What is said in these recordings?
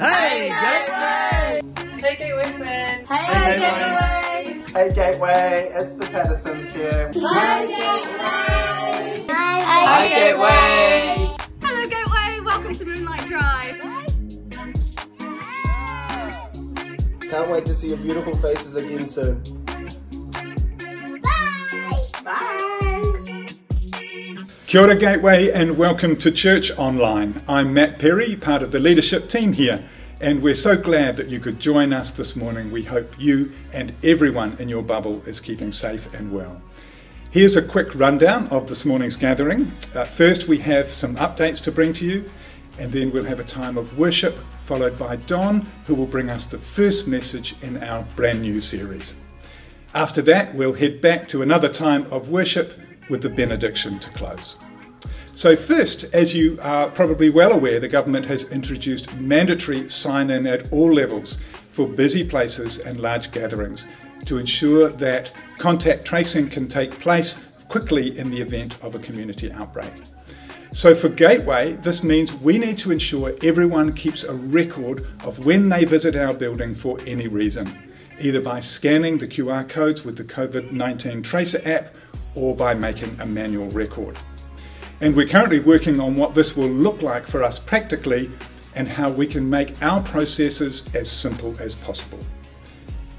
Hey, Gateway! Hey, Gateway fan. Hey, Hey, Gateway! Hey, Gateway, it's the Pattersons here. Hi, Gateway! Hi, Gateway! Hello, Gateway. Welcome to Moonlight Drive. Can't wait to see your beautiful faces again soon. Bye! Bye! Kia ora Gateway and welcome to Church Online. I'm Matt Perry, part of the leadership team here, and we're so glad that you could join us this morning. We hope you and everyone in your bubble is keeping safe and well. Here's a quick rundown of this morning's gathering. Uh, first, we have some updates to bring to you, and then we'll have a time of worship, followed by Don, who will bring us the first message in our brand new series. After that, we'll head back to another time of worship with the benediction to close. So, first, as you are probably well aware, the government has introduced mandatory sign in at all levels for busy places and large gatherings to ensure that contact tracing can take place quickly in the event of a community outbreak. So, for Gateway, this means we need to ensure everyone keeps a record of when they visit our building for any reason, either by scanning the QR codes with the COVID 19 Tracer app or by making a manual record. And we're currently working on what this will look like for us practically and how we can make our processes as simple as possible.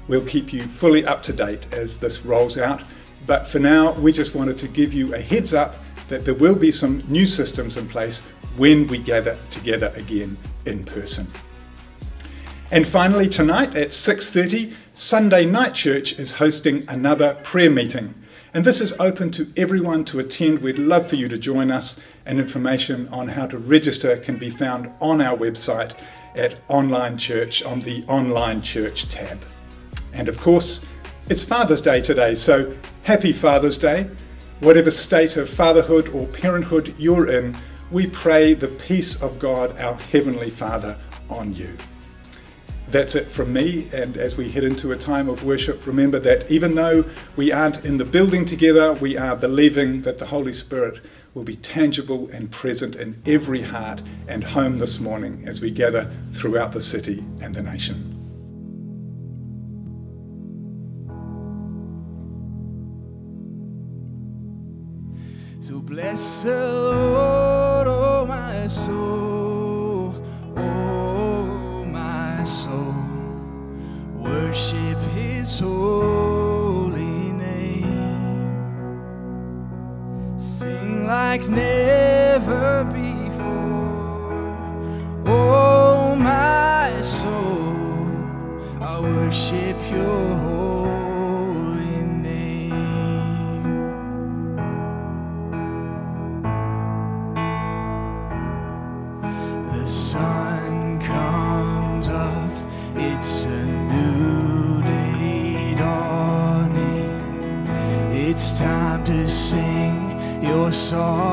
We'll keep you fully up to date as this rolls out, but for now, we just wanted to give you a heads up that there will be some new systems in place when we gather together again in person. And finally, tonight at 6:30, Sunday Night Church is hosting another prayer meeting. And this is open to everyone to attend. We'd love for you to join us, and information on how to register can be found on our website at Online Church on the Online Church tab. And of course, it's Father's Day today, so happy Father's Day. Whatever state of fatherhood or parenthood you're in, we pray the peace of God, our Heavenly Father, on you. That's it from me. And as we head into a time of worship, remember that even though we aren't in the building together, we are believing that the Holy Spirit will be tangible and present in every heart and home this morning as we gather throughout the city and the nation. So bless the Lord, oh my soul, His holy name. Sing like never before, oh my soul. I worship Your holy name. The sun comes up, it's time to sing your song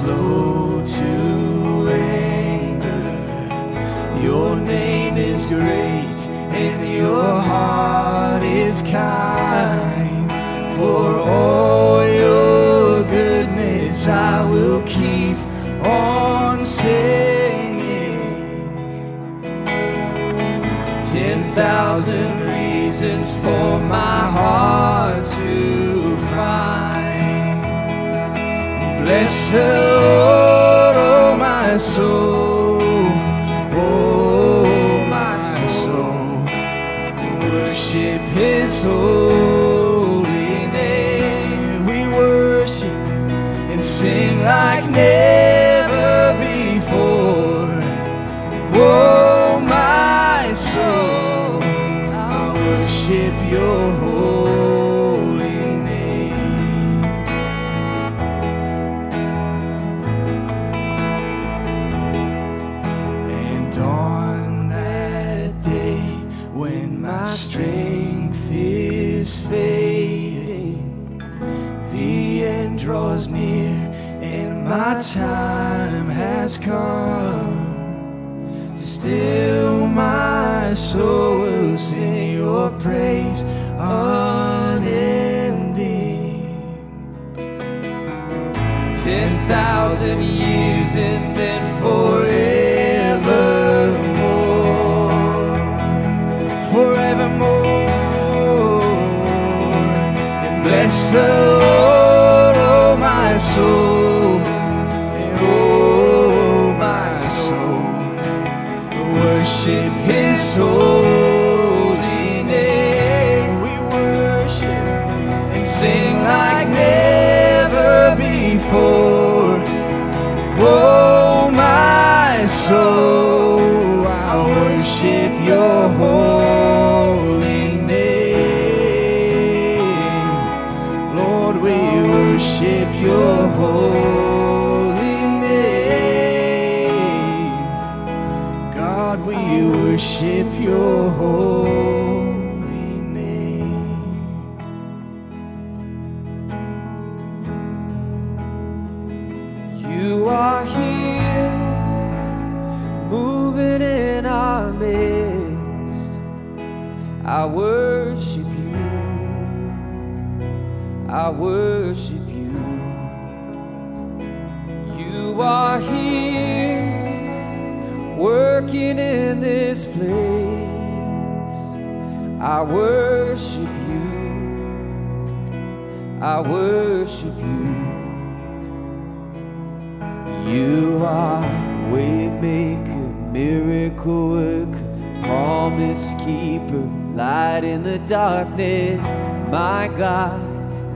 slow to anger. Your name is great, and your heart is kind. For all your goodness, I will keep on singing. Ten thousand reasons for my heart vessel, oh my soul, oh my soul, worship His holy name. We worship and sing like never before. Oh my soul, I worship Your is fading, the end draws near and my time has come. Still, my soul will sing your praise unending. Ten thousand years and the Lord, oh my soul,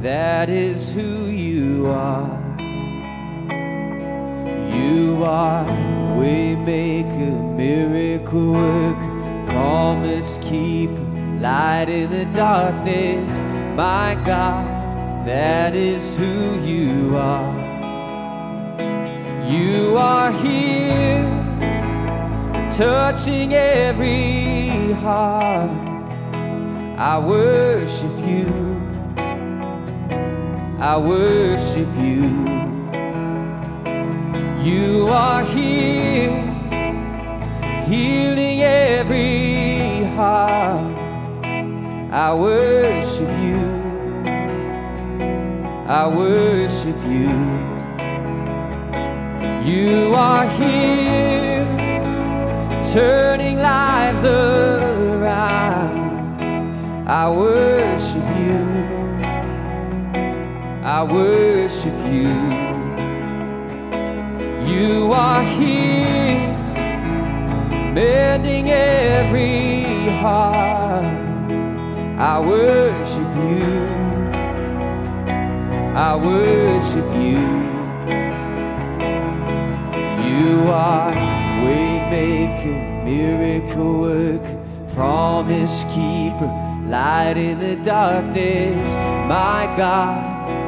that is who you are. You are waymaker, miracle worker, promise keeper, light in the darkness. My God, that is who you are. You are here, touching every heart. I worship you. I worship you. You are here, healing every heart. I worship you. I worship you. You are here, turning lives around. I worship you. I worship you. You are here, mending every heart. I worship you. I worship you. You are waymaker, miracle worker, promise keeper, light in the darkness. My God,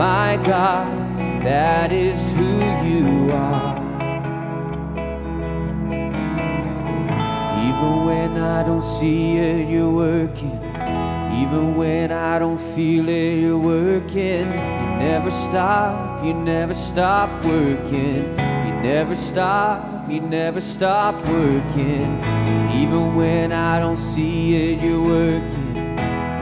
My God, that is who you are. Even when I don't see it, you're working. Even when I don't feel it, you're working. You never stop, you never stop working. You never stop, you never stop working. Even when I don't see it, you're working.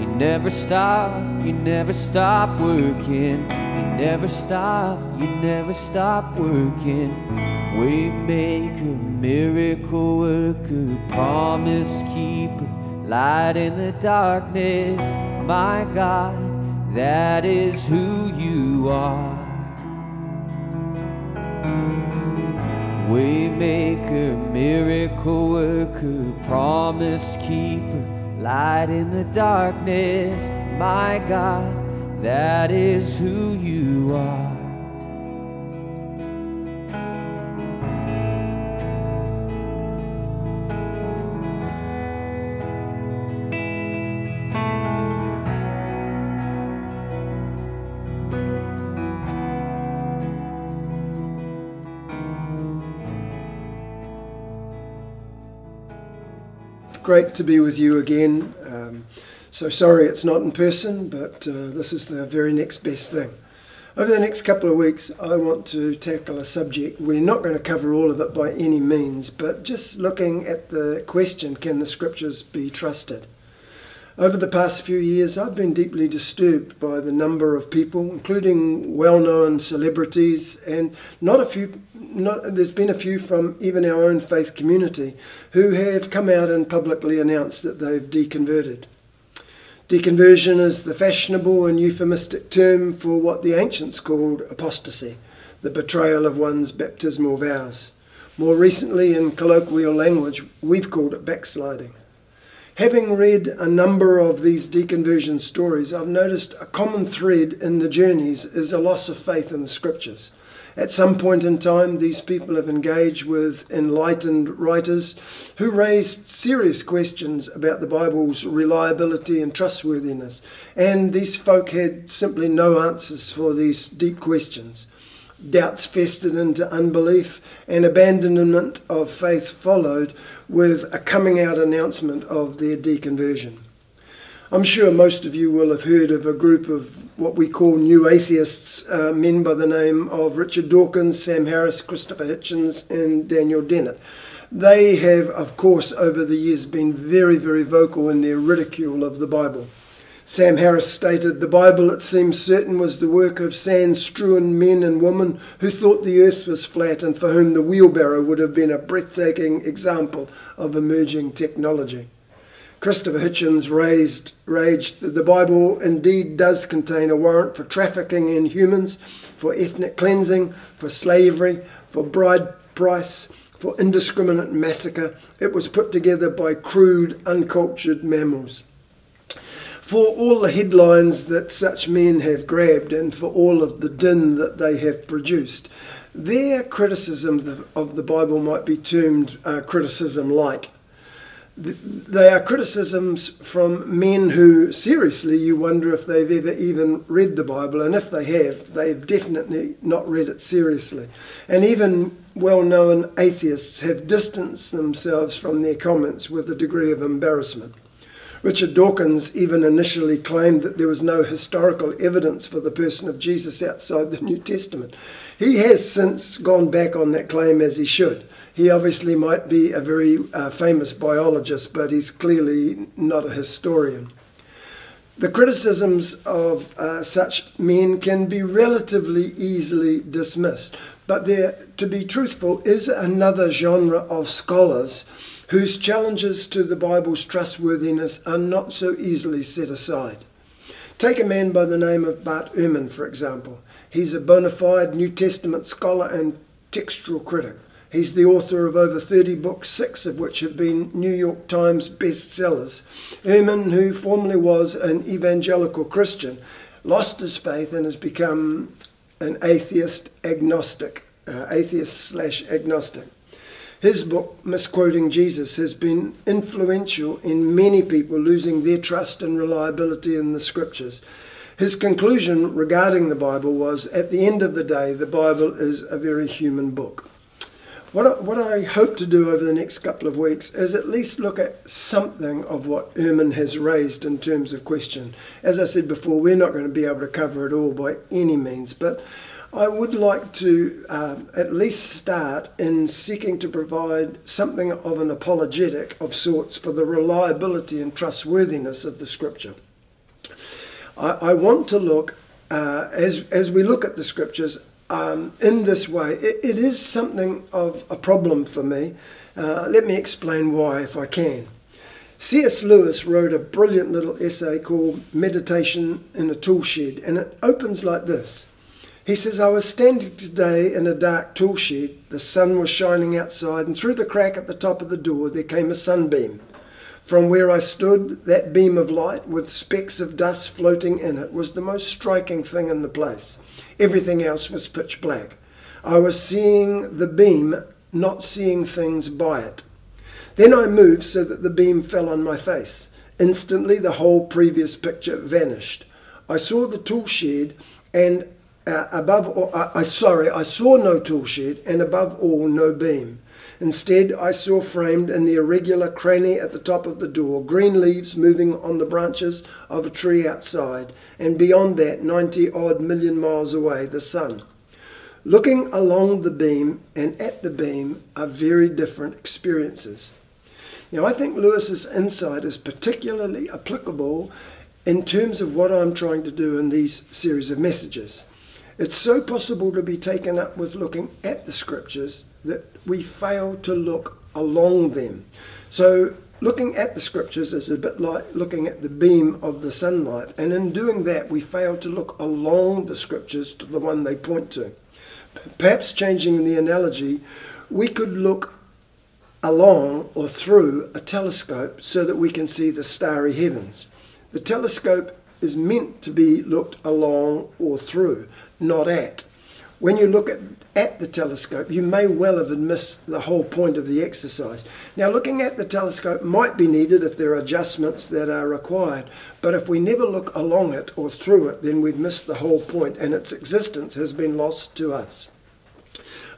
You never stop, you never stop working. You never stop, you never stop working. Waymaker, miracle worker, promise keeper, light in the darkness. My God, that is who you are. Waymaker, miracle worker, promise keeper, light in the darkness. My God, that is who you are. Great to be with you again. Um, so sorry it's not in person, but uh, this is the very next best thing. Over the next couple of weeks, I want to tackle a subject. We're not going to cover all of it by any means, but just looking at the question can the scriptures be trusted? Over the past few years, I've been deeply disturbed by the number of people, including well known celebrities, and not a few, not, there's been a few from even our own faith community, who have come out and publicly announced that they've deconverted. Deconversion is the fashionable and euphemistic term for what the ancients called apostasy, the betrayal of one's baptismal vows. More recently, in colloquial language, we've called it backsliding. Having read a number of these deconversion stories, I've noticed a common thread in the journeys is a loss of faith in the scriptures. At some point in time, these people have engaged with enlightened writers who raised serious questions about the Bible's reliability and trustworthiness, and these folk had simply no answers for these deep questions. Doubts festered into unbelief, and abandonment of faith followed with a coming out announcement of their deconversion. I'm sure most of you will have heard of a group of what we call new atheists, uh, men by the name of Richard Dawkins, Sam Harris, Christopher Hitchens, and Daniel Dennett. They have, of course, over the years been very, very vocal in their ridicule of the Bible. Sam Harris stated, The Bible, it seems certain, was the work of sand strewn men and women who thought the earth was flat and for whom the wheelbarrow would have been a breathtaking example of emerging technology. Christopher Hitchens raised, raged that the Bible indeed does contain a warrant for trafficking in humans, for ethnic cleansing, for slavery, for bride price, for indiscriminate massacre. It was put together by crude, uncultured mammals for all the headlines that such men have grabbed and for all of the din that they have produced. Their criticism of the Bible might be termed uh, criticism light. They are criticisms from men who, seriously, you wonder if they've ever even read the Bible, and if they have, they've definitely not read it seriously. And even well known atheists have distanced themselves from their comments with a degree of embarrassment. Richard Dawkins even initially claimed that there was no historical evidence for the person of Jesus outside the New Testament. He has since gone back on that claim as he should. He obviously might be a very uh, famous biologist, but he's clearly not a historian. The criticisms of uh, such men can be relatively easily dismissed, but there, to be truthful, is another genre of scholars whose challenges to the Bible's trustworthiness are not so easily set aside. Take a man by the name of Bart Ehrman, for example. He's a bona fide New Testament scholar and textual critic. He's the author of over 30 books, six of which have been New York Times bestsellers. Ehrman, who formerly was an evangelical Christian, lost his faith and has become an atheist agnostic, uh, atheist slash agnostic. His book, Misquoting Jesus, has been influential in many people losing their trust and reliability in the scriptures. His conclusion regarding the Bible was at the end of the day, the Bible is a very human book. What I, what I hope to do over the next couple of weeks is at least look at something of what Ehrman has raised in terms of question. As I said before, we're not going to be able to cover it all by any means, but I would like to um, at least start in seeking to provide something of an apologetic of sorts for the reliability and trustworthiness of the scripture. I, I want to look, uh, as, as we look at the scriptures, um, in this way. It, it is something of a problem for me. Uh, let me explain why, if I can. C.S. Lewis wrote a brilliant little essay called Meditation in a Tool Shed, and it opens like this. He says, I was standing today in a dark tool shed. The sun was shining outside, and through the crack at the top of the door there came a sunbeam. From where I stood, that beam of light, with specks of dust floating in it, was the most striking thing in the place. Everything else was pitch black. I was seeing the beam, not seeing things by it. Then I moved so that the beam fell on my face. Instantly, the whole previous picture vanished. I saw the tool shed, and uh, above all, uh, I sorry, I saw no tool shed, and above all, no beam. Instead, I saw framed in the irregular cranny at the top of the door green leaves moving on the branches of a tree outside, and beyond that, 90 odd million miles away, the sun. Looking along the beam and at the beam are very different experiences. Now, I think Lewis's insight is particularly applicable in terms of what I'm trying to do in these series of messages. It's so possible to be taken up with looking at the scriptures that we fail to look along them. So, looking at the scriptures is a bit like looking at the beam of the sunlight, and in doing that, we fail to look along the scriptures to the one they point to. Perhaps changing the analogy, we could look along or through a telescope so that we can see the starry heavens. The telescope is meant to be looked along or through, not at. When you look at, at the telescope, you may well have missed the whole point of the exercise. Now, looking at the telescope might be needed if there are adjustments that are required, but if we never look along it or through it, then we've missed the whole point and its existence has been lost to us.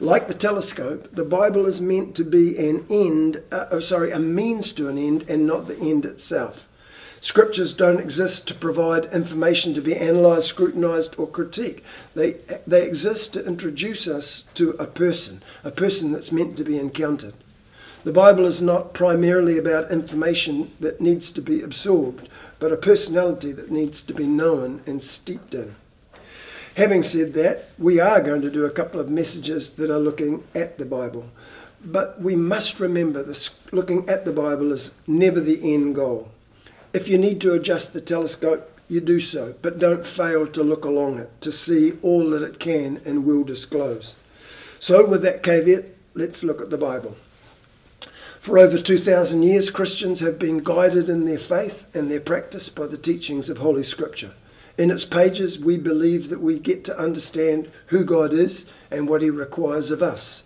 Like the telescope, the Bible is meant to be an end, uh, oh, sorry, a means to an end and not the end itself. Scriptures don't exist to provide information to be analysed, scrutinised, or critiqued. They, they exist to introduce us to a person, a person that's meant to be encountered. The Bible is not primarily about information that needs to be absorbed, but a personality that needs to be known and steeped in. Having said that, we are going to do a couple of messages that are looking at the Bible. But we must remember this looking at the Bible is never the end goal. If you need to adjust the telescope, you do so, but don't fail to look along it to see all that it can and will disclose. So, with that caveat, let's look at the Bible. For over 2,000 years, Christians have been guided in their faith and their practice by the teachings of Holy Scripture. In its pages, we believe that we get to understand who God is and what He requires of us.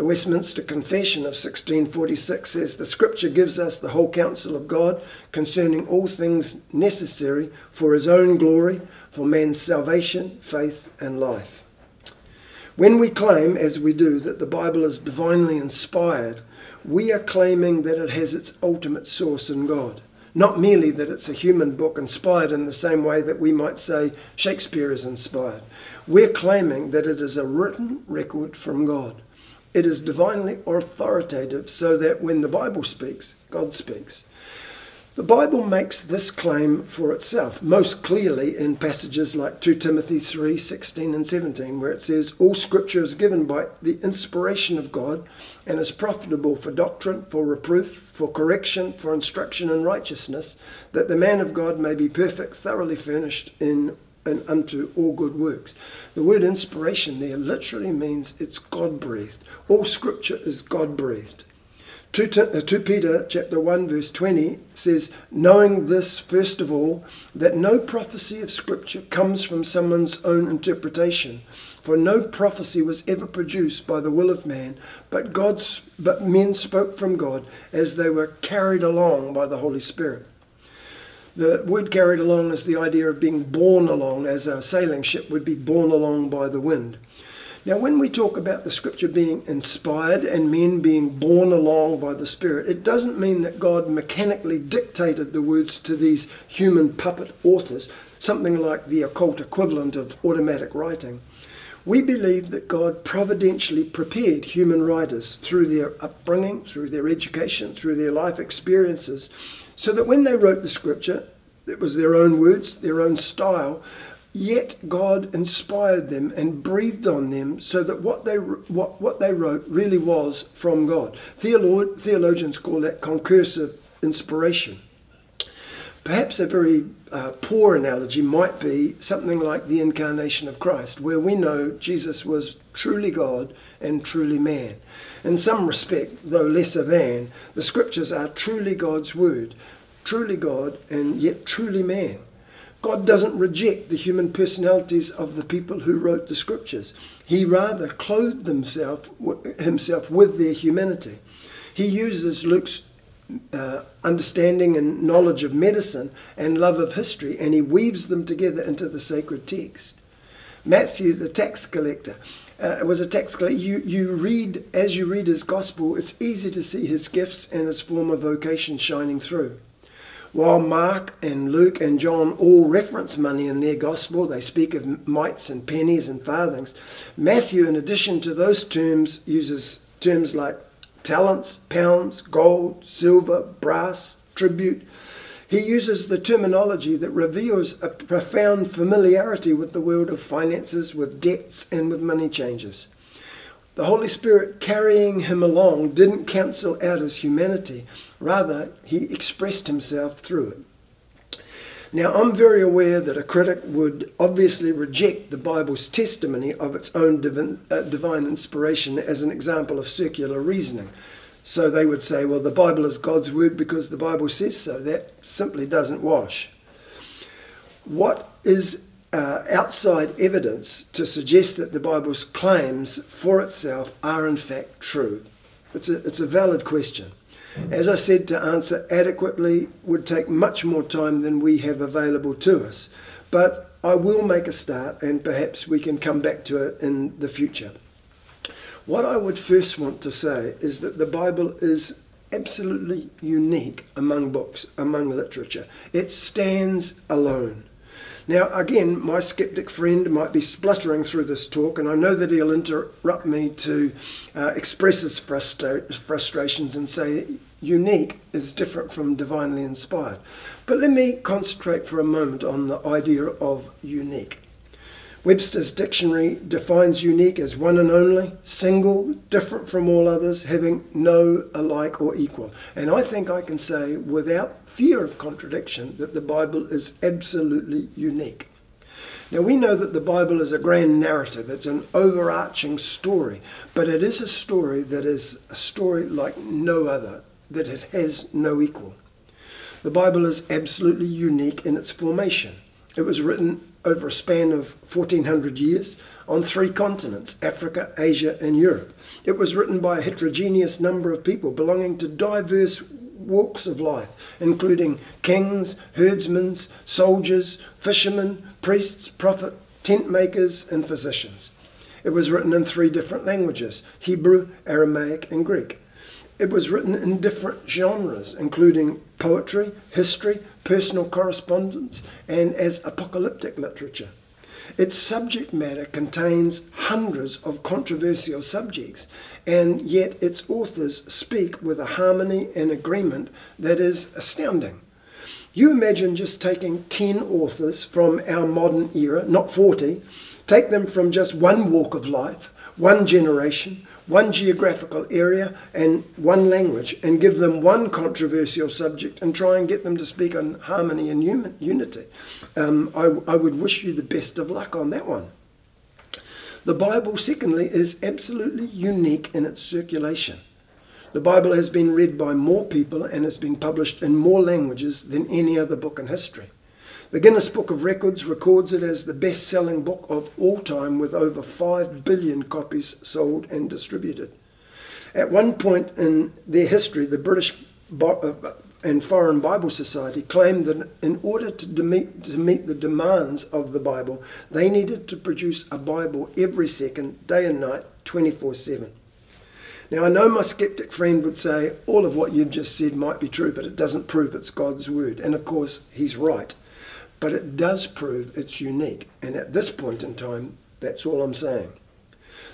The Westminster Confession of 1646 says the Scripture gives us the whole counsel of God concerning all things necessary for His own glory, for man's salvation, faith, and life. When we claim, as we do, that the Bible is divinely inspired, we are claiming that it has its ultimate source in God. Not merely that it's a human book inspired in the same way that we might say Shakespeare is inspired. We're claiming that it is a written record from God. It is divinely authoritative so that when the Bible speaks, God speaks. The Bible makes this claim for itself, most clearly in passages like 2 Timothy 3 16 and 17, where it says, All scripture is given by the inspiration of God and is profitable for doctrine, for reproof, for correction, for instruction in righteousness, that the man of God may be perfect, thoroughly furnished in and unto all good works. The word inspiration there literally means it's God breathed. All scripture is God breathed. 2, 2 uh, Peter chapter 1 verse 20 says, knowing this first of all, that no prophecy of scripture comes from someone's own interpretation. For no prophecy was ever produced by the will of man, but God's but men spoke from God as they were carried along by the Holy Spirit. The word carried along is the idea of being borne along, as a sailing ship would be borne along by the wind. Now, when we talk about the scripture being inspired and men being borne along by the Spirit, it doesn't mean that God mechanically dictated the words to these human puppet authors, something like the occult equivalent of automatic writing. We believe that God providentially prepared human writers through their upbringing, through their education, through their life experiences, so that when they wrote the scripture, it was their own words, their own style, yet God inspired them and breathed on them so that what they, what, what they wrote really was from God. Theolo- theologians call that concursive inspiration. Perhaps a very uh, poor analogy might be something like the incarnation of Christ, where we know Jesus was truly God and truly man. In some respect, though lesser than, the scriptures are truly God's word, truly God and yet truly man. God doesn't reject the human personalities of the people who wrote the scriptures. He rather clothed himself, himself with their humanity. He uses Luke's uh, understanding and knowledge of medicine and love of history, and he weaves them together into the sacred text. Matthew, the tax collector, uh, was a tax collector. You, you read, as you read his gospel, it's easy to see his gifts and his former vocation shining through. While Mark and Luke and John all reference money in their gospel, they speak of mites and pennies and farthings. Matthew, in addition to those terms, uses terms like talents, pounds, gold, silver, brass, tribute. He uses the terminology that reveals a profound familiarity with the world of finances, with debts, and with money changes. The Holy Spirit carrying him along didn't cancel out his humanity, rather, he expressed himself through it. Now, I'm very aware that a critic would obviously reject the Bible's testimony of its own divine, uh, divine inspiration as an example of circular reasoning. So they would say, well, the Bible is God's word because the Bible says so. That simply doesn't wash. What is uh, outside evidence to suggest that the Bible's claims for itself are in fact true? It's a, it's a valid question. As I said, to answer adequately would take much more time than we have available to us. But I will make a start and perhaps we can come back to it in the future. What I would first want to say is that the Bible is absolutely unique among books, among literature. It stands alone. Now, again, my skeptic friend might be spluttering through this talk, and I know that he'll interrupt me to uh, express his frustra- frustrations and say unique is different from divinely inspired. But let me concentrate for a moment on the idea of unique. Webster's dictionary defines unique as one and only, single, different from all others, having no alike or equal. And I think I can say without fear of contradiction that the Bible is absolutely unique. Now, we know that the Bible is a grand narrative, it's an overarching story, but it is a story that is a story like no other, that it has no equal. The Bible is absolutely unique in its formation. It was written over a span of 1400 years on three continents Africa, Asia, and Europe. It was written by a heterogeneous number of people belonging to diverse walks of life, including kings, herdsmen, soldiers, fishermen, priests, prophets, tent makers, and physicians. It was written in three different languages Hebrew, Aramaic, and Greek. It was written in different genres, including poetry, history, personal correspondence, and as apocalyptic literature. Its subject matter contains hundreds of controversial subjects, and yet its authors speak with a harmony and agreement that is astounding. You imagine just taking 10 authors from our modern era, not 40, take them from just one walk of life, one generation, one geographical area and one language and give them one controversial subject and try and get them to speak on harmony and human, unity. Um, I, I would wish you the best of luck on that one. The Bible, secondly, is absolutely unique in its circulation. The Bible has been read by more people and has been published in more languages than any other book in history. The Guinness Book of Records records it as the best selling book of all time with over 5 billion copies sold and distributed. At one point in their history, the British uh, and Foreign Bible Society claimed that in order to, meet, to meet the demands of the Bible, they needed to produce a Bible every second, day and night, 24 7. Now, I know my skeptic friend would say all of what you've just said might be true, but it doesn't prove it's God's word. And of course, he's right. But it does prove it's unique. And at this point in time, that's all I'm saying.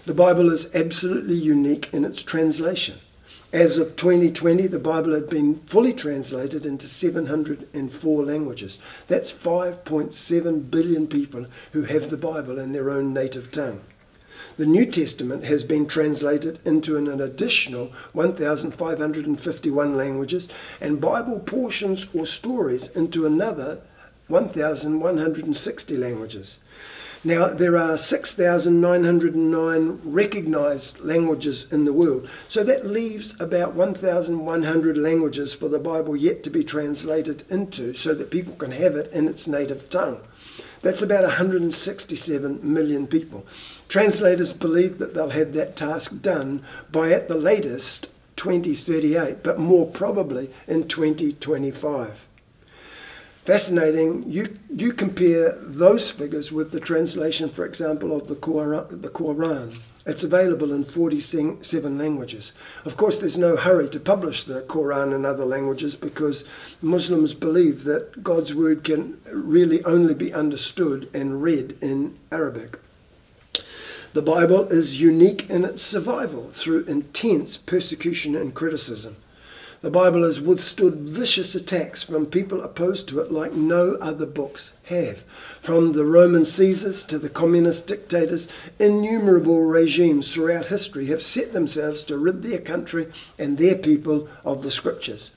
The Bible is absolutely unique in its translation. As of 2020, the Bible had been fully translated into 704 languages. That's 5.7 billion people who have the Bible in their own native tongue. The New Testament has been translated into an additional 1,551 languages, and Bible portions or stories into another 1,160 languages. Now, there are 6,909 recognized languages in the world, so that leaves about 1,100 languages for the Bible yet to be translated into so that people can have it in its native tongue. That's about 167 million people. Translators believe that they'll have that task done by at the latest 2038, but more probably in 2025. Fascinating, you, you compare those figures with the translation, for example, of the Quran, the Quran. It's available in 47 languages. Of course, there's no hurry to publish the Quran in other languages because Muslims believe that God's word can really only be understood and read in Arabic. The Bible is unique in its survival through intense persecution and criticism. The Bible has withstood vicious attacks from people opposed to it like no other books have. From the Roman Caesars to the communist dictators, innumerable regimes throughout history have set themselves to rid their country and their people of the scriptures.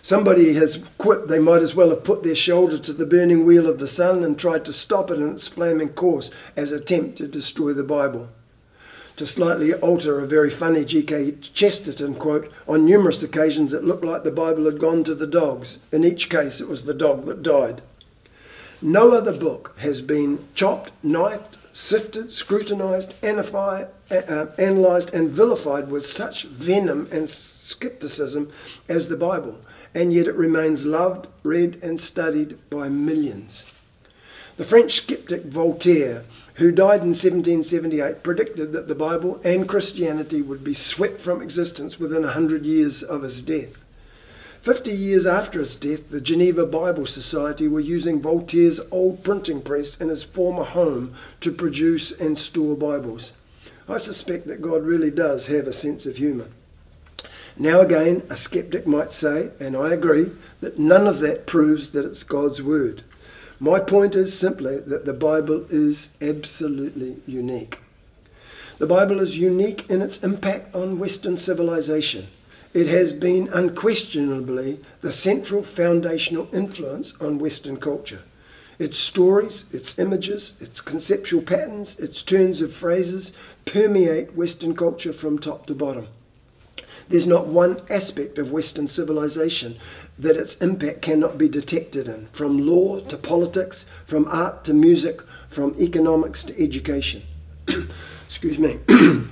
Somebody has quit, they might as well have put their shoulder to the burning wheel of the sun and tried to stop it in its flaming course as attempt to destroy the Bible. To slightly alter a very funny G.K. Chesterton quote, on numerous occasions it looked like the Bible had gone to the dogs. In each case, it was the dog that died. No other book has been chopped, knifed, sifted, scrutinized, analyzed, and vilified with such venom and skepticism as the Bible and yet it remains loved, read, and studied by millions. The French skeptic Voltaire, who died in 1778, predicted that the Bible and Christianity would be swept from existence within a hundred years of his death. Fifty years after his death, the Geneva Bible Society were using Voltaire's old printing press in his former home to produce and store Bibles. I suspect that God really does have a sense of humour. Now, again, a skeptic might say, and I agree, that none of that proves that it's God's Word. My point is simply that the Bible is absolutely unique. The Bible is unique in its impact on Western civilization. It has been unquestionably the central foundational influence on Western culture. Its stories, its images, its conceptual patterns, its turns of phrases permeate Western culture from top to bottom. There's not one aspect of Western civilization that its impact cannot be detected in, from law to politics, from art to music, from economics to education. Excuse me.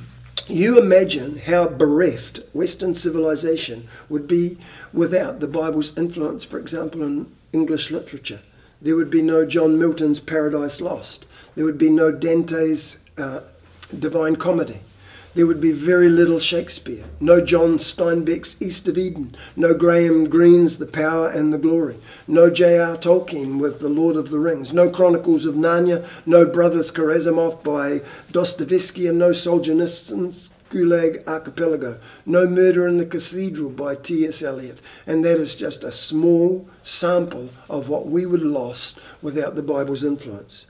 you imagine how bereft Western civilization would be without the Bible's influence, for example, in English literature. There would be no John Milton's Paradise Lost. There would be no Dante's uh, Divine Comedy there would be very little Shakespeare, no John Steinbeck's East of Eden, no Graham Greene's The Power and the Glory, no J.R. Tolkien with The Lord of the Rings, no Chronicles of Narnia, no Brothers Karamazov by Dostoevsky, and no Solzhenitsyn's Gulag Archipelago, no Murder in the Cathedral by T.S. Eliot, and that is just a small sample of what we would have lost without the Bible's influence.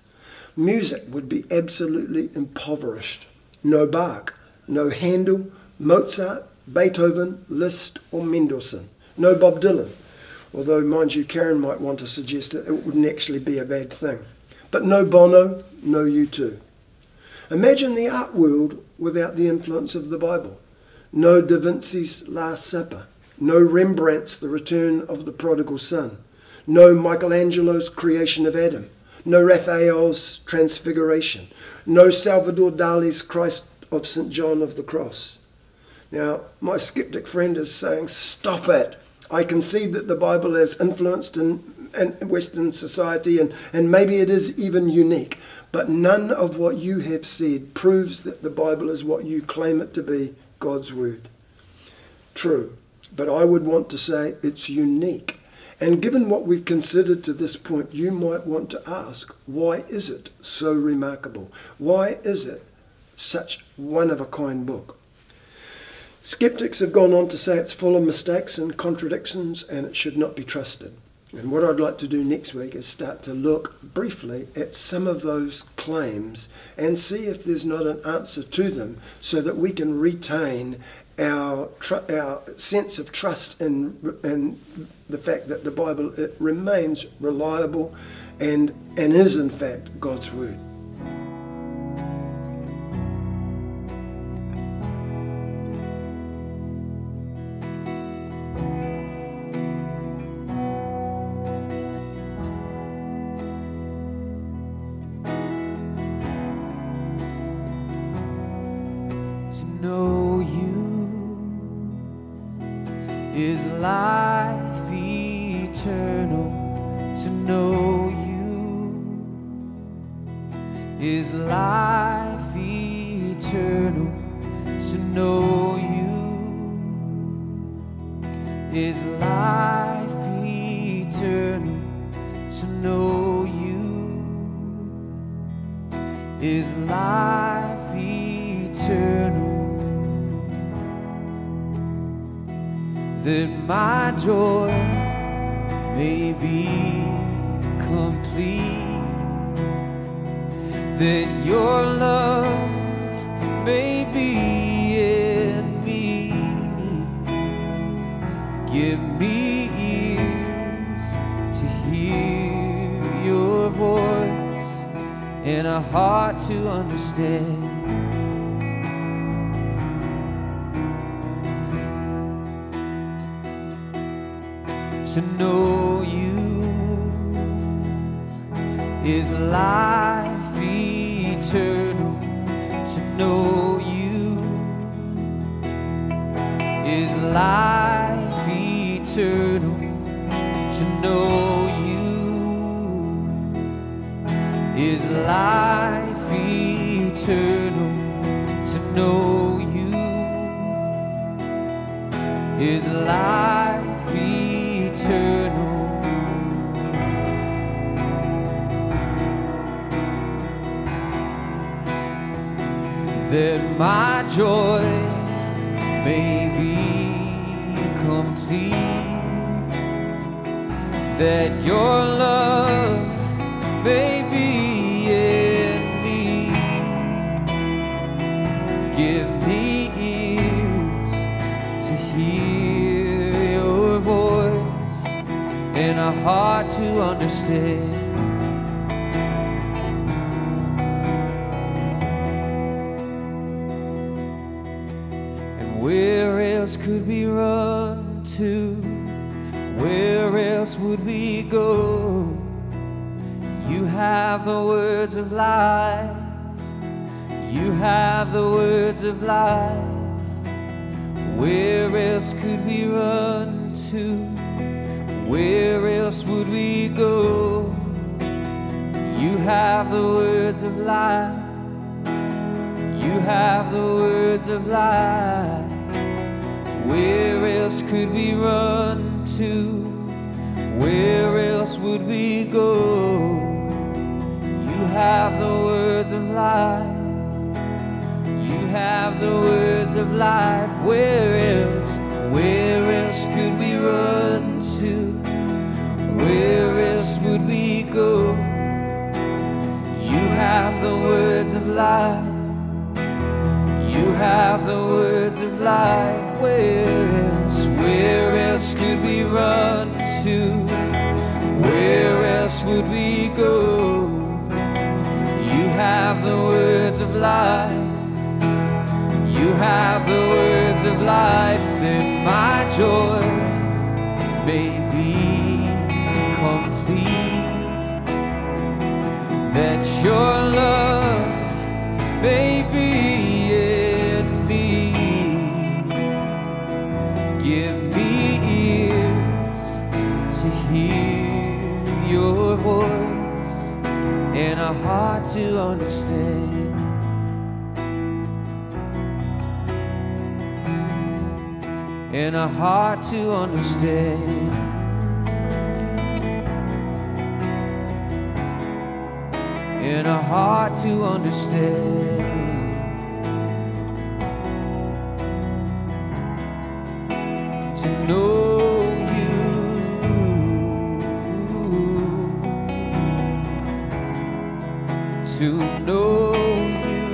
Music would be absolutely impoverished. No Bach, no Handel, Mozart, Beethoven, Liszt, or Mendelssohn. No Bob Dylan, although, mind you, Karen might want to suggest that it wouldn't actually be a bad thing. But no Bono, no U2. Imagine the art world without the influence of the Bible. No Da Vinci's Last Supper. No Rembrandt's The Return of the Prodigal Son. No Michelangelo's Creation of Adam. No Raphael's Transfiguration. No Salvador Dali's Christ of St. John of the Cross. Now, my skeptic friend is saying, Stop it. I concede that the Bible has influenced in, in Western society and, and maybe it is even unique. But none of what you have said proves that the Bible is what you claim it to be God's Word. True. But I would want to say it's unique. And given what we've considered to this point, you might want to ask, why is it so remarkable? Why is it such one of a kind book? Skeptics have gone on to say it's full of mistakes and contradictions and it should not be trusted. And what I'd like to do next week is start to look briefly at some of those claims and see if there's not an answer to them so that we can retain our, our sense of trust in, in the fact that the Bible remains reliable and, and is in fact God's Word. Life eternal. To know you is life eternal. To know my joy To know you is life eternal. To know you is life eternal. To know you is life eternal. To know you is life That my joy may be complete. That your love may be in me. Give me ears to hear your voice and a heart to understand. Could we run to? Where else would we go? You have the words of life. You have the words of life. Where else could we run to? Where else would we go? You have the words of life. You have the words of life. Where else could we run to? Where else would we go? You have the words of life. You have the words of life. Where else? Where else could we run to? Where else would we go? You have the words of life. You have the words of life. Where we go? You have the words of life. You have the words of life. That my joy may be complete. That your love to understand. And a heart to understand. And a heart to understand. To know To know you.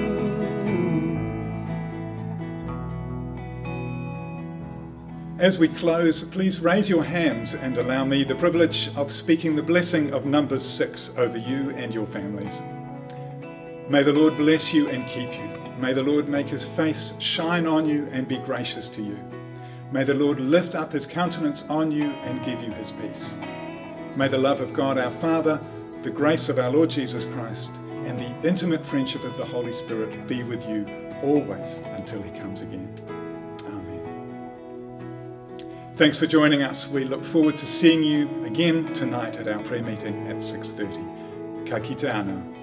As we close, please raise your hands and allow me the privilege of speaking the blessing of Numbers 6 over you and your families. May the Lord bless you and keep you. May the Lord make his face shine on you and be gracious to you. May the Lord lift up his countenance on you and give you his peace. May the love of God our Father, the grace of our Lord Jesus Christ, and the intimate friendship of the Holy Spirit be with you always until he comes again. Amen. Thanks for joining us. We look forward to seeing you again tonight at our prayer meeting at 6:30. Ka kite.